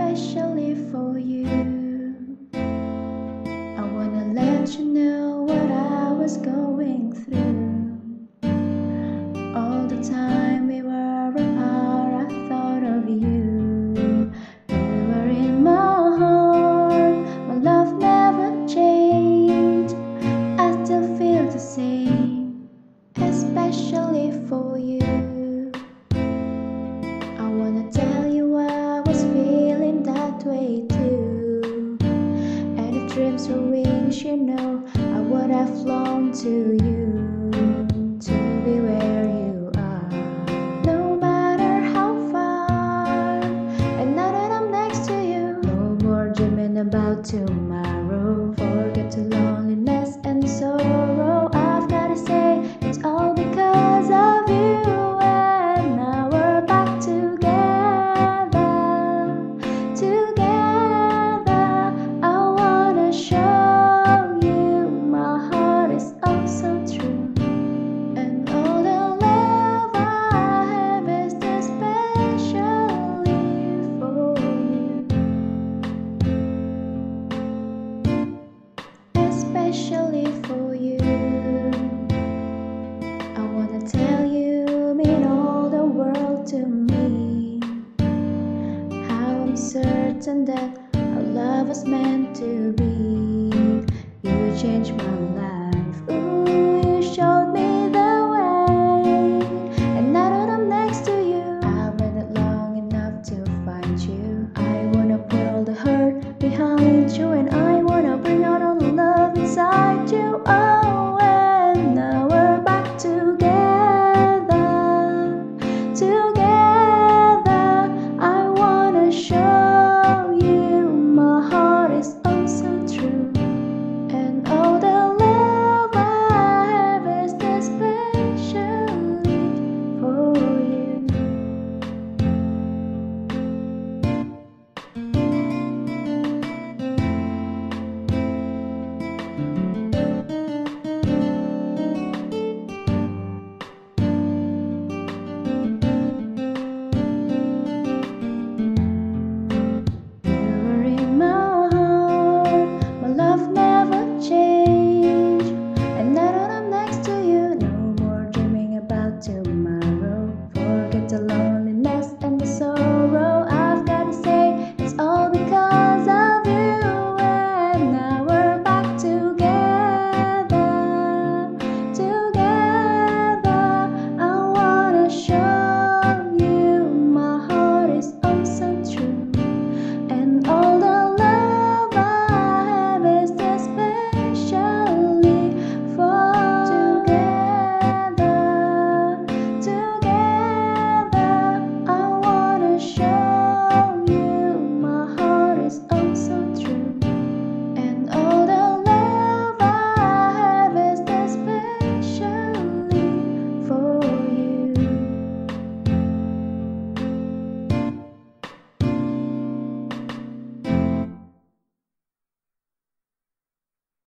especially for you. wish you know I would have flown to you. certain that our love was meant to be. You changed my life. Ooh, you showed me the way. And now that I'm next to you, I've waited long enough to find you.